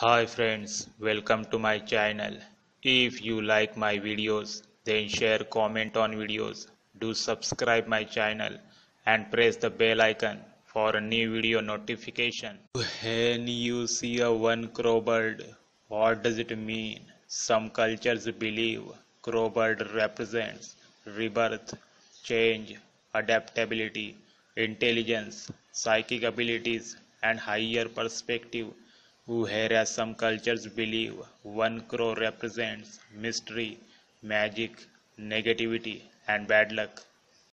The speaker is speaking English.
Hi friends, welcome to my channel. If you like my videos, then share comment on videos. Do subscribe my channel and press the bell icon for a new video notification. When you see a one crow bird, what does it mean? Some cultures believe crow bird represents rebirth, change, adaptability, intelligence, psychic abilities, and higher perspective whereas some cultures believe one crow represents mystery, magic, negativity, and bad luck.